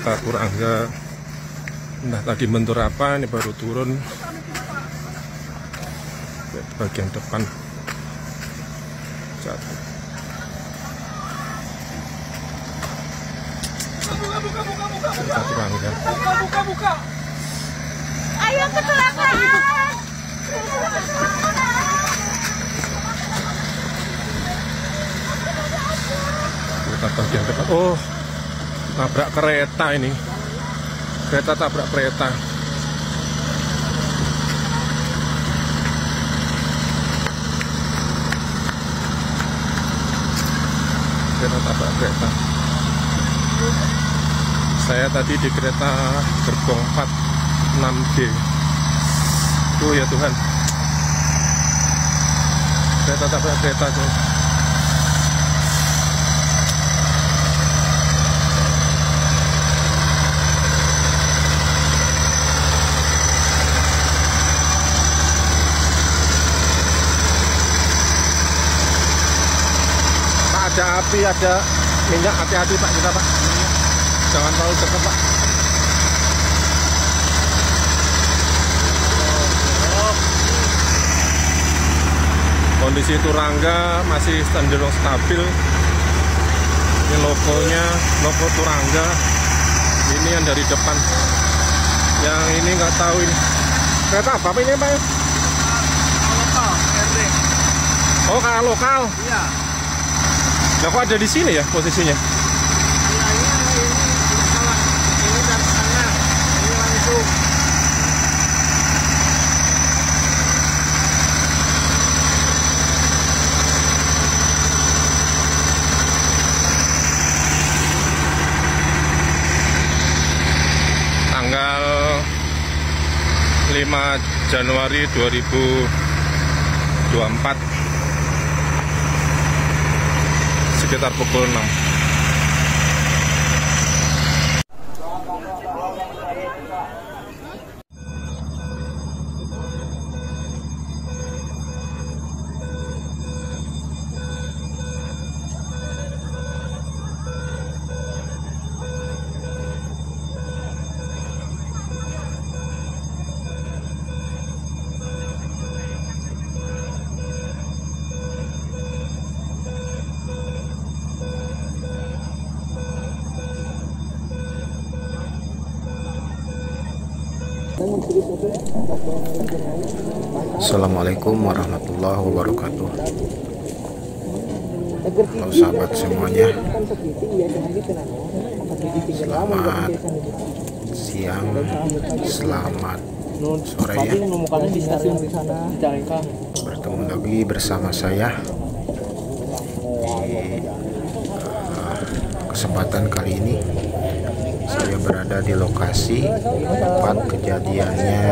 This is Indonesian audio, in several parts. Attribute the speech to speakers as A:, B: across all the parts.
A: kereta Turangga entah tadi mentur apa ini baru turun. Bagian depan. Jatuh kereta Turangga
B: Ayo kecelakaan.
A: kereta bagian depan. Oh tabrak kereta ini. Kereta tabrak kereta. Kereta tabrak kereta. Saya tadi di kereta gerbong 4 6G oh ya Tuhan. Kereta tabrak kereta tuh Pak ada minyak, hati-hati Pak kita Pak. Jangan terlalu dekat Pak. Kondisi Turangga masih cenderung stabil. Ini logonya, logo Turangga. Ini yang dari depan. Yang ini nggak tahu ini. Kereta apa ini Pak?
C: lokal
A: Oh, KA lokal.
C: iya
A: Nah, kok ada di sini ya posisinya? Tanggal 5 Januari 2024 sekitar pukul 6.
D: Assalamualaikum warahmatullahi wabarakatuh. Halo sahabat semuanya. Selamat siang Selamat sore ya. Bertemu lagi bersama saya Di eh, kesempatan kali ini berada di lokasi tempat kejadiannya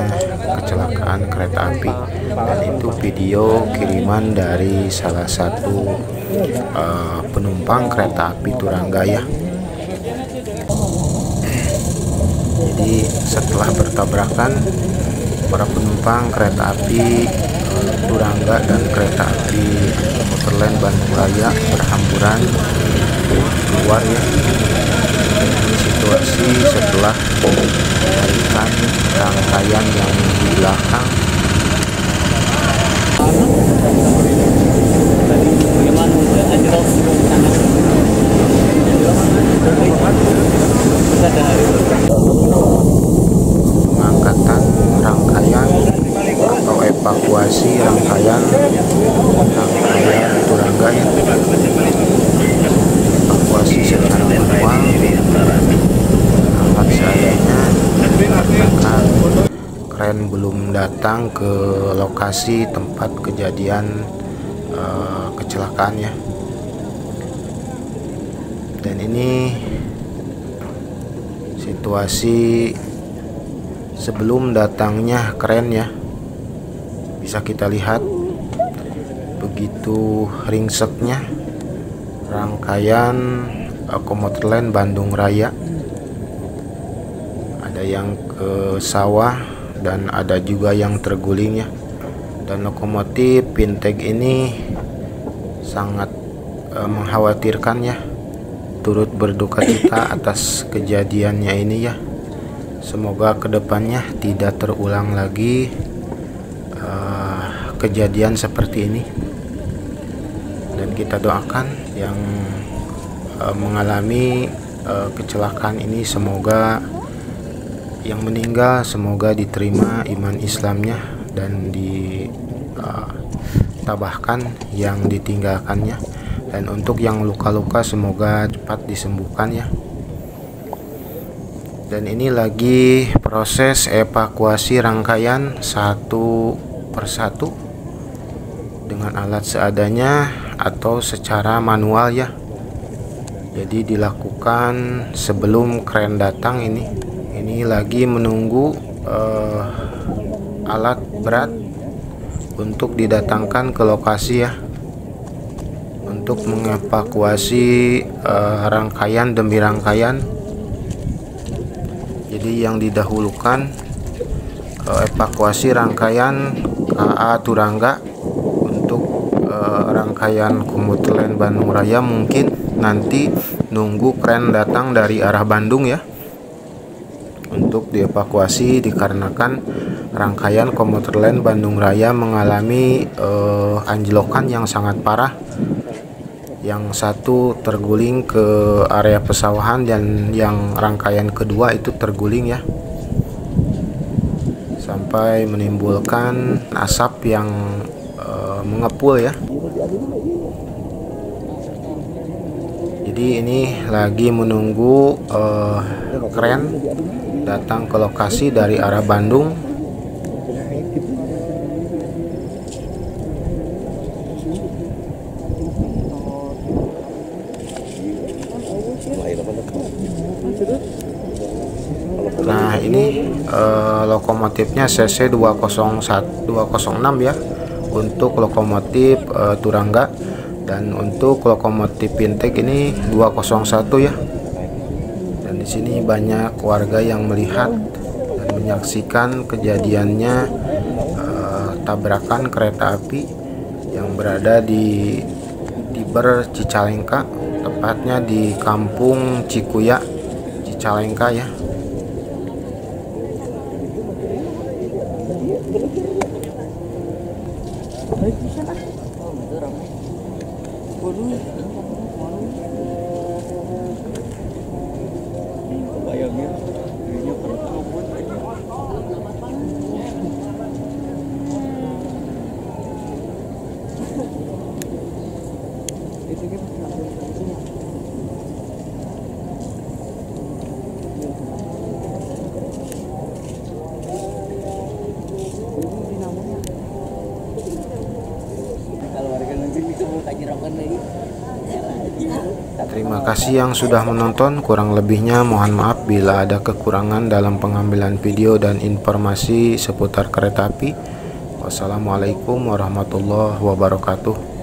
D: kecelakaan kereta api dan itu video kiriman dari salah satu eh, penumpang kereta api Turanggaya. Jadi setelah bertabrakan para penumpang kereta api eh, Turangga dan kereta api lain Bandung Raya berhamburan keluar ya situasi setelah melarikan rangkaian yang di belakang. Pengangkatan rangkaian atau evakuasi rangkaian rangkaian Turangga ya evakuasi secara manual alat seadanya dikarenakan kren belum datang ke lokasi tempat kejadian eh, kecelakaan ya. Dan ini situasi sebelum datangnya keren ya. Bisa kita lihat begitu ringseknya rangkaian komuter lain Bandung Raya. Ada yang ke sawah dan ada juga yang terguling ya dan lokomotif Pinteg ini sangat eh, mengkhawatirkan ya turut berduka cita atas kejadiannya ini ya. Semoga ke depannya tidak terulang lagi uh, kejadian seperti ini. Dan kita doakan yang uh, mengalami uh, kecelakaan ini semoga yang meninggal semoga diterima iman Islamnya dan ditabahkan uh, yang ditinggalkannya. Dan untuk yang luka-luka semoga cepat disembuhkan ya. Dan ini lagi proses evakuasi rangkaian satu persatu dengan alat seadanya atau secara manual ya. Jadi dilakukan sebelum kren datang ini ini lagi menunggu uh, alat berat untuk didatangkan ke lokasi ya. Untuk mengevakuasi uh, rangkaian demi rangkaian. Jadi yang didahulukan uh, evakuasi rangkaian KA Turangga untuk uh, rangkaian komuter lain Bandung Raya mungkin nanti nunggu kren datang dari arah Bandung ya untuk dievakuasi dikarenakan rangkaian komuter lain Bandung Raya mengalami uh, anjlokan yang sangat parah. Yang satu terguling ke area pesawahan dan yang rangkaian kedua itu terguling ya. Sampai menimbulkan asap yang uh, mengepul ya jadi ini lagi menunggu uh, kren datang ke lokasi dari arah Bandung. Nah ini uh, lokomotifnya CC 201 206 ya untuk lokomotif uh, Turangga dan untuk lokomotif Pintek ini 201 ya. Dan di sini banyak warga yang melihat dan menyaksikan kejadiannya uh, tabrakan kereta api yang berada di Tiber Cicalengka tepatnya di Kampung Cikuya Cicalengka ya.
C: Ooh.
D: Terima kasih yang sudah menonton. Kurang lebihnya mohon maaf bila ada kekurangan dalam pengambilan video dan informasi seputar kereta api. Wassalamualaikum warahmatullahi wabarakatuh.